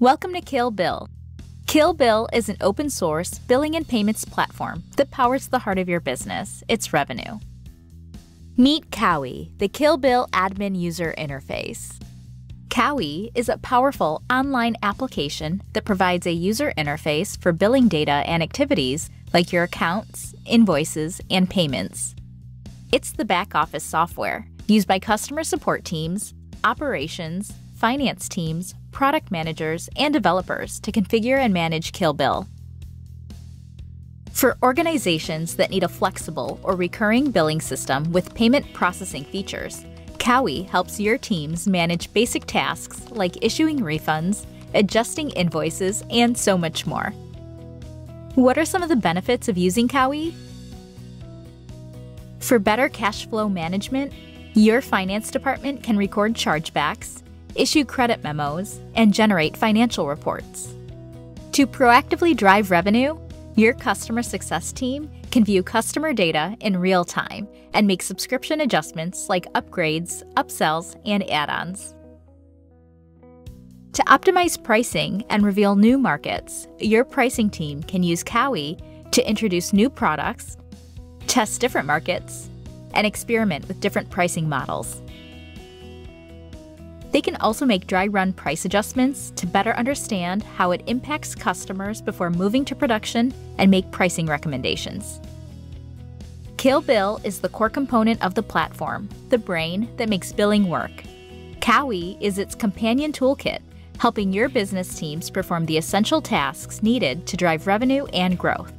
Welcome to Kill Bill. Kill Bill is an open source billing and payments platform that powers the heart of your business, its revenue. Meet Kaui, the Kill Bill admin user interface. Kaui is a powerful online application that provides a user interface for billing data and activities like your accounts, invoices, and payments. It's the back office software used by customer support teams, operations, finance teams, product managers, and developers to configure and manage Kill Bill. For organizations that need a flexible or recurring billing system with payment processing features, Kaui helps your teams manage basic tasks like issuing refunds, adjusting invoices, and so much more. What are some of the benefits of using Kaui? For better cash flow management, your finance department can record chargebacks, issue credit memos, and generate financial reports. To proactively drive revenue, your customer success team can view customer data in real time and make subscription adjustments like upgrades, upsells, and add ons. To optimize pricing and reveal new markets, your pricing team can use Kaui to introduce new products, test different markets, and experiment with different pricing models. They can also make dry run price adjustments to better understand how it impacts customers before moving to production and make pricing recommendations. Kill Bill is the core component of the platform, the brain that makes billing work. Kaui is its companion toolkit, helping your business teams perform the essential tasks needed to drive revenue and growth.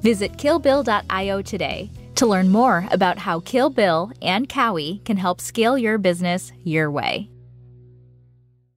Visit killbill.io today to learn more about how Kill Bill and Kaui can help scale your business your way.